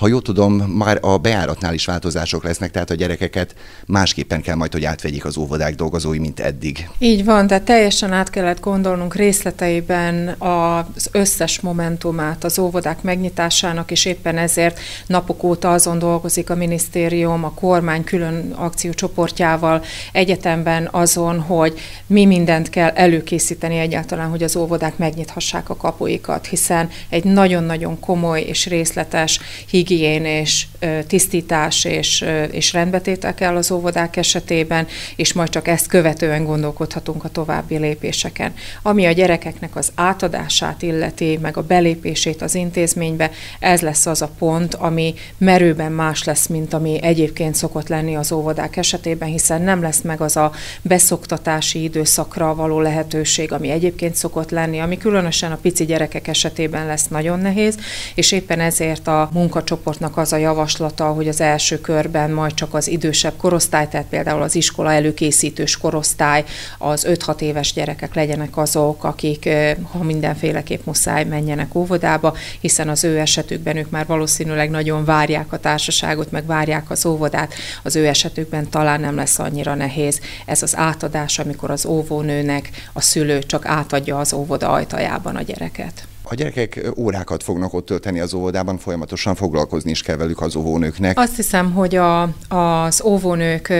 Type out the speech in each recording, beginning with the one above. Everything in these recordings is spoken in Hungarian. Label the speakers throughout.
Speaker 1: Ha jól tudom, már a bejáratnál is változások lesznek, tehát a gyerekeket másképpen kell majd, hogy átvegyék az óvodák dolgozói, mint eddig.
Speaker 2: Így van, tehát teljesen át kellett gondolnunk részleteiben az összes momentumát az óvodák megnyitásának, és éppen ezért napok óta azon dolgozik a minisztérium, a kormány külön akciócsoportjával egyetemben azon, hogy mi mindent kell előkészíteni egyáltalán, hogy az óvodák megnyithassák a kapuikat, hiszen egy nagyon-nagyon komoly és részletes higiénés, tisztítás és, és rendbetétel kell az óvodák esetében, és majd csak ezt követően gondolkodhatunk a további lépéseken. Ami a gyerekeknek az átadását illeti, meg a belépését az intézménybe, ez lesz az a pont, ami merőben más lesz, mint ami egyébként szokott lenni az óvodák esetében, hiszen nem lesz meg az a beszoktatási időszakra való lehetőség, ami egyébként szokott lenni, ami különösen a pici gyerekek esetében lesz nagyon nehéz, és éppen ezért a munkacsoportnak az a javaslata, hogy az első körben majd csak az idősebb korosztály, tehát például az iskola előkészítős korosztály, az 5-6 éves gyerekek legyenek azok, akik, ha mindenféleképp muszáj, menjenek óvodába, hiszen az ő esetükben ők már valószínűleg nagyon várják a társaságot, meg várják az óvodát, az ő esetükben talán nem lesz annyira nehéz ez az átadás, amikor az óvónőnek a szülő csak átadja az óvoda ajtajában a gyereket.
Speaker 1: A gyerekek órákat fognak ott tölteni az óvodában, folyamatosan foglalkozni is kell velük az óvónőknek.
Speaker 2: Azt hiszem, hogy a, az óvónők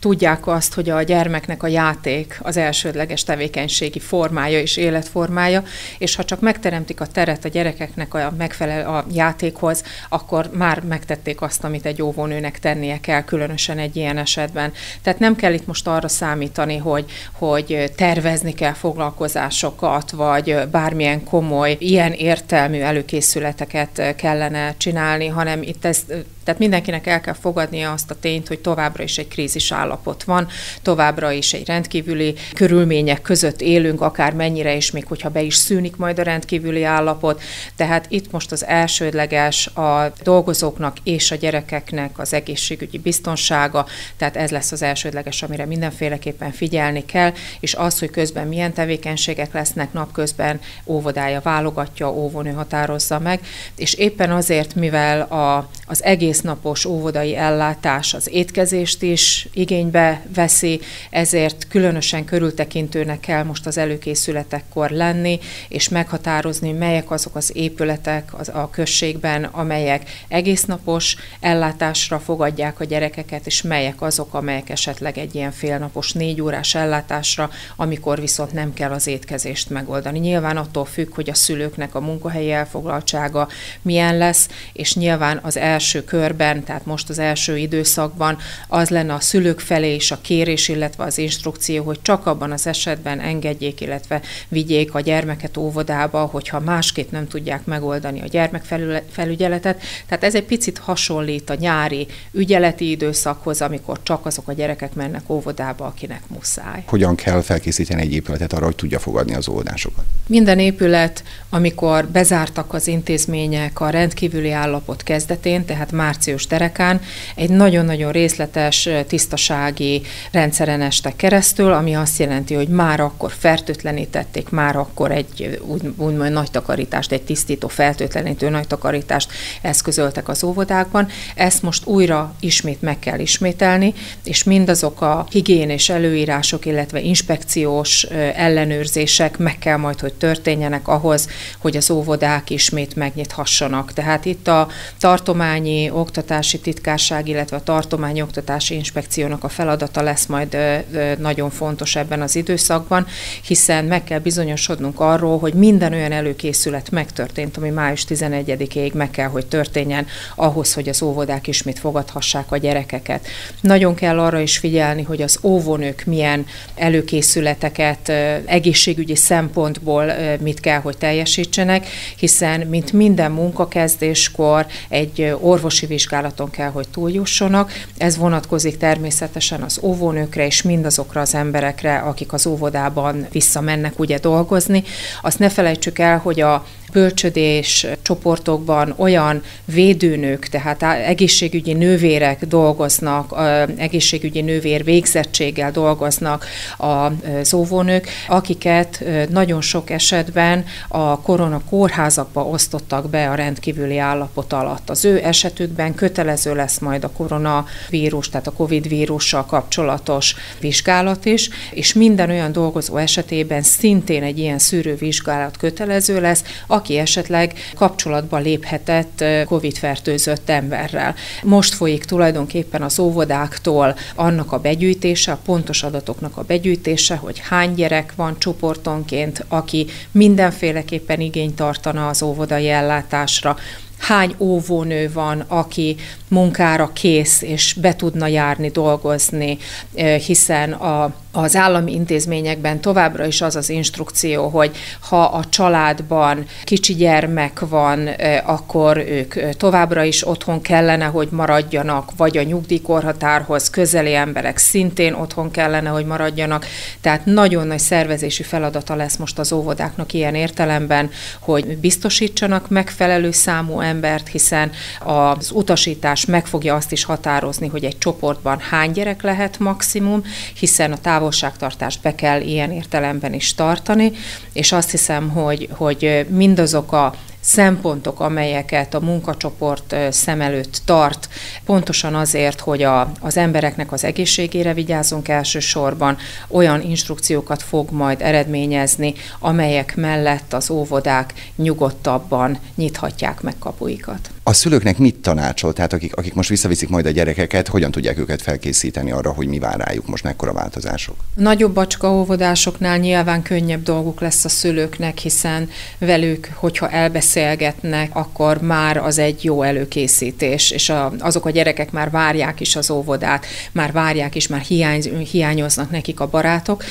Speaker 2: tudják azt, hogy a gyermeknek a játék az elsődleges tevékenységi formája és életformája, és ha csak megteremtik a teret a gyerekeknek a megfelelő a játékhoz, akkor már megtették azt, amit egy óvónőnek tennie kell, különösen egy ilyen esetben. Tehát nem kell itt most arra számítani, hogy, hogy tervezni kell foglalkozásokat, vagy bármilyen komoly, ilyen értelmű előkészületeket kellene csinálni, hanem itt ez tehát mindenkinek el kell fogadnia azt a tényt, hogy továbbra is egy krízis állapot van, továbbra is egy rendkívüli körülmények között élünk, akár mennyire is, még hogyha be is szűnik majd a rendkívüli állapot. Tehát itt most az elsődleges a dolgozóknak és a gyerekeknek az egészségügyi biztonsága, tehát ez lesz az elsődleges, amire mindenféleképpen figyelni kell, és az, hogy közben milyen tevékenységek lesznek napközben, óvodája válogatja, óvónő határozza meg, és éppen azért, mivel a, az egész egésznapos óvodai ellátás az étkezést is igénybe veszi, ezért különösen körültekintőnek kell most az előkészületekkor lenni, és meghatározni, melyek azok az épületek az, a községben, amelyek egésznapos ellátásra fogadják a gyerekeket, és melyek azok, amelyek esetleg egy ilyen félnapos, négy órás ellátásra, amikor viszont nem kell az étkezést megoldani. Nyilván attól függ, hogy a szülőknek a munkahelyi elfoglaltsága milyen lesz, és nyilván az első kör körben, tehát most az első időszakban az lenne a szülők felé is a kérés, illetve az instrukció, hogy csak abban az esetben engedjék, illetve vigyék a gyermeket óvodába, hogyha másképp nem tudják megoldani a gyermekfelügyeletet. Tehát ez egy picit hasonlít a nyári ügyeleti időszakhoz, amikor csak azok a gyerekek mennek óvodába, akinek muszáj.
Speaker 1: Hogyan kell felkészíteni egy épületet arra, hogy tudja fogadni az óvodásokat?
Speaker 2: Minden épület, amikor bezártak az intézmények a rendkívüli állapot kezdetén, tehát már március derekán egy nagyon-nagyon részletes tisztasági rendszeren estek keresztül, ami azt jelenti, hogy már akkor fertőtlenítették, már akkor egy úgy, úgymond nagy takarítást, egy tisztító, fertőtlenítő nagy takarítást eszközöltek az óvodákban. Ezt most újra ismét meg kell ismételni, és mindazok a higiénés előírások, illetve inspekciós ellenőrzések meg kell majd, hogy történjenek ahhoz, hogy az óvodák ismét megnyithassanak. Tehát itt a tartományi oktatási titkárság, illetve a tartományi oktatási inspekciónak a feladata lesz majd nagyon fontos ebben az időszakban, hiszen meg kell bizonyosodnunk arról, hogy minden olyan előkészület megtörtént, ami május 11-ig meg kell, hogy történjen ahhoz, hogy az óvodák ismét fogadhassák a gyerekeket. Nagyon kell arra is figyelni, hogy az óvónők milyen előkészületeket egészségügyi szempontból mit kell, hogy teljesítsenek, hiszen mint minden munkakezdéskor egy orvosi vizsgálaton kell, hogy túljussonak. Ez vonatkozik természetesen az óvónőkre és mindazokra az emberekre, akik az óvodában visszamennek ugye dolgozni. Azt ne felejtsük el, hogy a bölcsödés csoportokban olyan védőnők, tehát egészségügyi nővérek dolgoznak, egészségügyi nővér végzettséggel dolgoznak az óvónők, akiket nagyon sok esetben a korona kórházakba osztottak be a rendkívüli állapot alatt. Az ő esetükben kötelező lesz majd a koronavírus, tehát a COVID vírussal kapcsolatos vizsgálat is, és minden olyan dolgozó esetében szintén egy ilyen szűrővizsgálat kötelező lesz, aki esetleg kapcsolatba léphetett COVID-fertőzött emberrel. Most folyik tulajdonképpen az óvodáktól annak a begyűjtése, a pontos adatoknak a begyűjtése, hogy hány gyerek van csoportonként, aki mindenféleképpen igényt tartana az óvodai ellátásra, hány óvónő van, aki munkára kész és be tudna járni, dolgozni, hiszen a az állami intézményekben továbbra is az az instrukció, hogy ha a családban kicsi gyermek van, akkor ők továbbra is otthon kellene, hogy maradjanak, vagy a nyugdíjkorhatárhoz közeli emberek szintén otthon kellene, hogy maradjanak. Tehát nagyon nagy szervezési feladata lesz most az óvodáknak ilyen értelemben, hogy biztosítsanak megfelelő számú embert, hiszen az utasítás meg fogja azt is határozni, hogy egy csoportban hány gyerek lehet maximum, hiszen a távol távolságtartást be kell ilyen értelemben is tartani, és azt hiszem, hogy, hogy mindazok a szempontok, amelyeket a munkacsoport szem előtt tart, pontosan azért, hogy a, az embereknek az egészségére vigyázzunk elsősorban, olyan instrukciókat fog majd eredményezni, amelyek mellett az óvodák nyugodtabban nyithatják meg kapuikat.
Speaker 1: A szülőknek mit tanácsol, tehát akik, akik most visszaviszik majd a gyerekeket, hogyan tudják őket felkészíteni arra, hogy mi vár rájuk most, mekkora változások?
Speaker 2: Nagyobb bacska óvodásoknál nyilván könnyebb dolguk lesz a szülőknek, hiszen velük, hogyha elbeszélgetnek, akkor már az egy jó előkészítés, és a, azok a gyerekek már várják is az óvodát, már várják is, már hiány, hiányoznak nekik a barátok,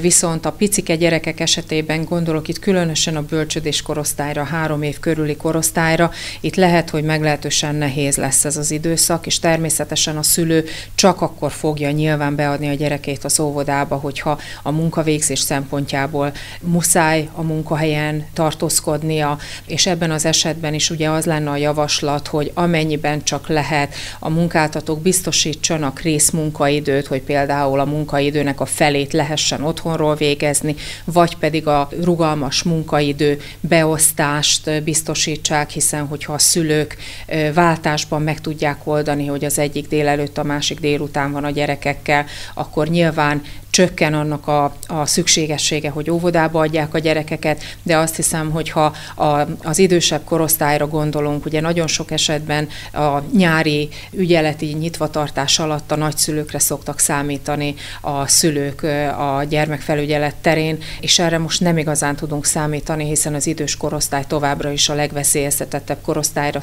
Speaker 2: viszont a picike gyerekek esetében gondolok itt különösen a bölcsödés korosztályra, három év körüli korosztályra, itt lehet, hogy meglehetősen nehéz lesz ez az időszak, és természetesen a szülő csak akkor fogja nyilván beadni a gyerekét az óvodába, hogyha a munkavégzés szempontjából muszáj a munkahelyen tartózkodnia, és ebben az esetben is ugye az lenne a javaslat, hogy amennyiben csak lehet, a munkáltatók biztosítsanak részmunkaidőt, hogy például a munkaidőnek a felét lehessen otthonról végezni, vagy pedig a rugalmas munkaidő beosztást biztosítsák, hiszen hogyha a szülő szülők váltásban meg tudják oldani, hogy az egyik délelőtt, a másik délután van a gyerekekkel, akkor nyilván csökken annak a, a szükségessége, hogy óvodába adják a gyerekeket, de azt hiszem, hogy ha a, az idősebb korosztályra gondolunk, ugye nagyon sok esetben a nyári ügyeleti nyitvatartás alatt a nagyszülőkre szoktak számítani a szülők a gyermekfelügyelet terén, és erre most nem igazán tudunk számítani, hiszen az idős korosztály továbbra is a legveszélyeztetettebb korosztályra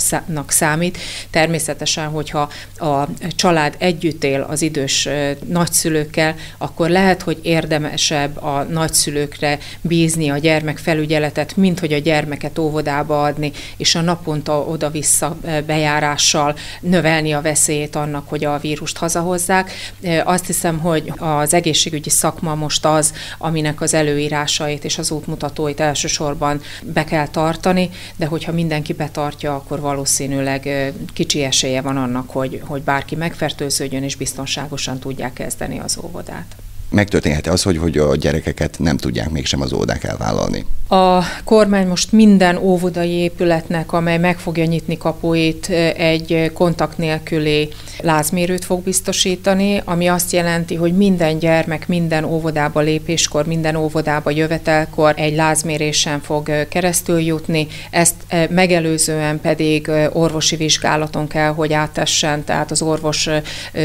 Speaker 2: számít. Természetesen, hogyha a család együtt él az idős nagyszülőkkel, akkor le lehet, hogy érdemesebb a nagyszülőkre bízni a gyermek felügyeletet, mint hogy a gyermeket óvodába adni, és a naponta oda-vissza e, bejárással növelni a veszélyét annak, hogy a vírust hazahozzák. E, azt hiszem, hogy az egészségügyi szakma most az, aminek az előírásait és az útmutatóit elsősorban be kell tartani, de hogyha mindenki betartja, akkor valószínűleg e, kicsi esélye van annak, hogy, hogy bárki megfertőződjön és biztonságosan tudják kezdeni az óvodát
Speaker 1: megtörténhet az, hogy, hogy a gyerekeket nem tudják mégsem az óvodák elvállalni?
Speaker 2: A kormány most minden óvodai épületnek, amely meg fogja nyitni kapuit, egy kontakt nélküli lázmérőt fog biztosítani, ami azt jelenti, hogy minden gyermek minden óvodába lépéskor, minden óvodába jövetelkor egy lázmérésen fog keresztül jutni, ezt megelőzően pedig orvosi vizsgálaton kell, hogy átessen, tehát az orvos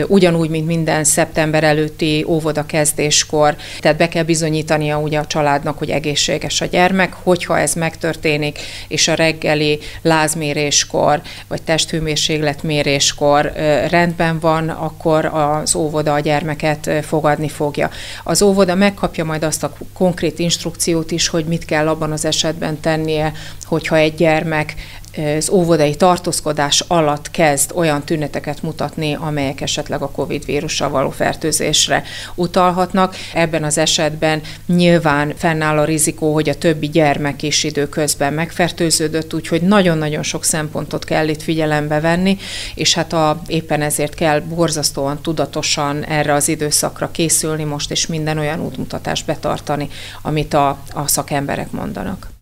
Speaker 2: ugyanúgy, mint minden szeptember előtti óvoda kezdéskor, tehát be kell bizonyítania ugye a családnak, hogy egészséges a gyermek, hogyha ez megtörténik, és a reggeli lázméréskor, vagy testhőmérsékletméréskor rendben van, akkor az óvoda a gyermeket fogadni fogja. Az óvoda megkapja majd azt a konkrét instrukciót is, hogy mit kell abban az esetben tennie, hogyha egy gyermek az óvodai tartózkodás alatt kezd olyan tüneteket mutatni, amelyek esetleg a COVID vírussal való fertőzésre utalhatnak. Ebben az esetben nyilván fennáll a rizikó, hogy a többi gyermek is időközben megfertőződött, úgyhogy nagyon-nagyon sok szempontot kell itt figyelembe venni, és hát a, éppen ezért kell borzasztóan tudatosan erre az időszakra készülni most, és minden olyan útmutatást betartani, amit a, a szakemberek mondanak.